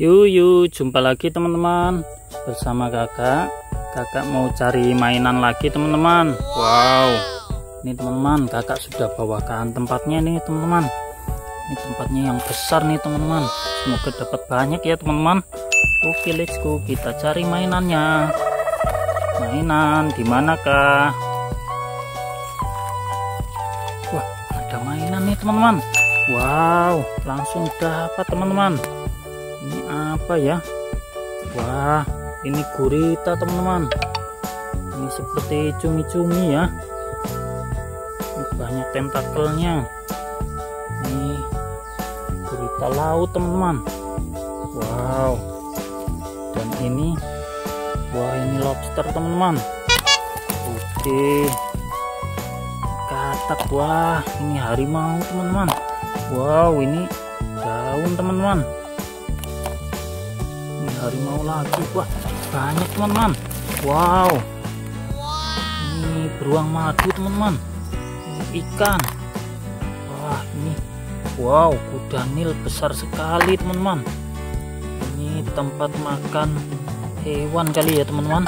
Yuk jumpa lagi teman-teman. Bersama kakak. Kakak mau cari mainan lagi teman-teman. Wow. Ini teman-teman kakak sudah bawakan tempatnya nih teman-teman. Ini tempatnya yang besar nih teman-teman. Semoga dapat banyak ya teman-teman. Oke let's go. Kita cari mainannya. Mainan di manakah Wah ada mainan nih teman-teman Wow langsung dapat teman-teman. Ini apa ya? Wah ini gurita teman-teman. Ini seperti cumi-cumi ya. Ini banyak tentakelnya. Ini gurita laut teman-teman. Wow. Dan ini Wah ini lobster teman-teman. Oke. Katak Wah ini harimau teman-teman Wow ini daun teman-teman. Ini harimau lagi. Wah banyak teman-teman. Wow. Ini beruang madu teman-teman. Ikan. Wah ini. Wow kuda nil besar sekali teman-teman. Ini tempat makan hewan kali ya teman-teman.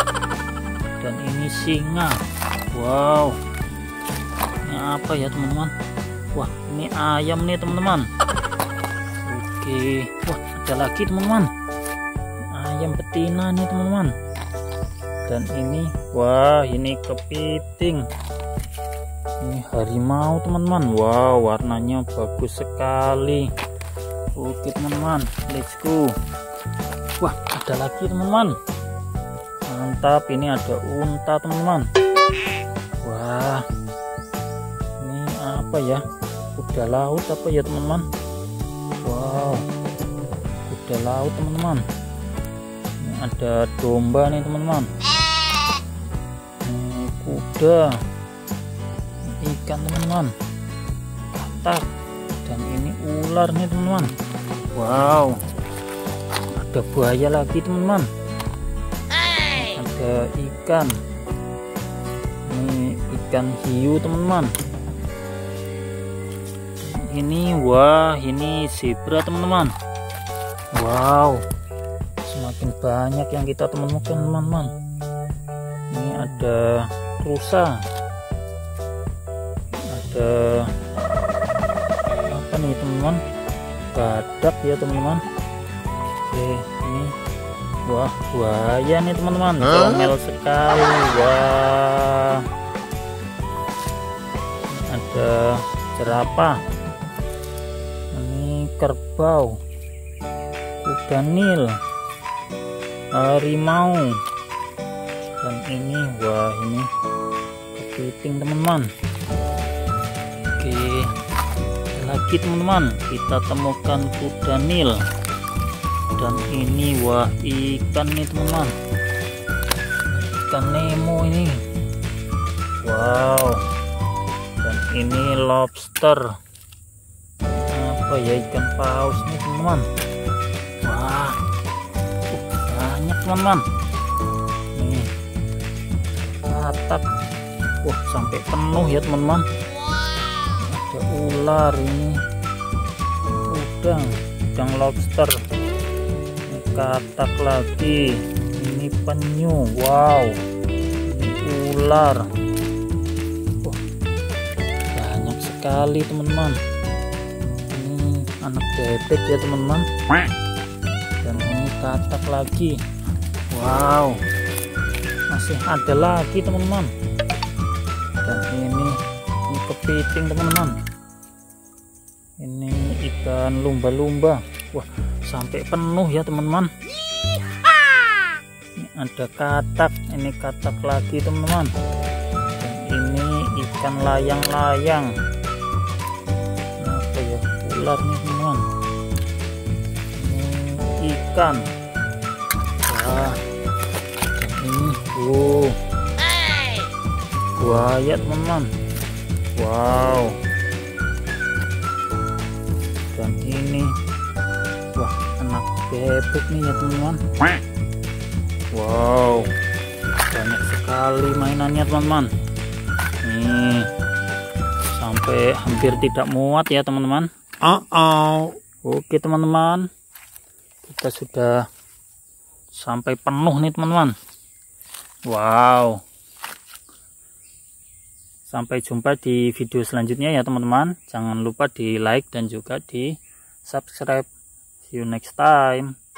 Dan ini singa. Wow. Ini apa ya teman-teman wah ini ayam nih teman-teman. Oke. Wah ada lagi teman-teman. Ayam betina nih teman-teman. Dan ini wah ini kepiting. Ini harimau teman-teman. Wow warnanya bagus sekali. Oke teman-teman. Let's go. Wah ada lagi teman-teman. Mantap ini ada unta teman-teman. Wah ini apa ya kuda laut apa ya teman-teman? Wow. Kuda laut teman-teman. Ada domba nih teman-teman. Kuda. Ikan teman-teman. Katak. Dan ini ular nih teman-teman. Wow. Ada buaya lagi teman-teman. Ada ikan. Ini ikan hiu teman-teman ini wah ini zebra teman-teman. Wow semakin banyak yang kita temukan teman-teman. Ini ada rusa. Ada apa nih teman-teman? Badak ya teman-teman. Oke ini wah buaya nih teman-teman. Comel sekali wah. Ada jerapah kerbau kuda nil harimau. Dan ini wah ini kepiting teman-teman. Oke lagi teman-teman kita temukan kuda nil dan ini wah ikan nih teman-teman. Ikan Nemo ini. Wow. Dan ini lobster apa ya ikan paus nih teman-teman. Wah banyak teman-teman. Nih katak wah sampai penuh ya teman-teman. Ada ular ini. Udang udang lobster. Katak lagi. Ini penyu wow. Ini ular. Oh, banyak sekali teman-teman. ini anak bebek ya teman-teman. Dan ini katak lagi. Wow. Masih ada lagi teman-teman. Dan ini ini kepiting teman-teman. Ini ikan lumba-lumba. Wah sampai penuh ya teman-teman. Ini ada katak ini katak lagi teman-teman. Dan ini ikan layang-layang teman-teman ikan. Wah. Ini oh. Buaya teman-teman wow. Dan ini. Wah anak bebek nih ya teman-teman wow. Banyak sekali mainannya teman-teman nih. Sampai hampir tidak muat ya teman-teman uh -oh. oke teman-teman. Kita sudah sampai penuh nih teman-teman. Wow. Sampai jumpa di video selanjutnya ya teman-teman. Jangan lupa di like dan juga di subscribe. See you next time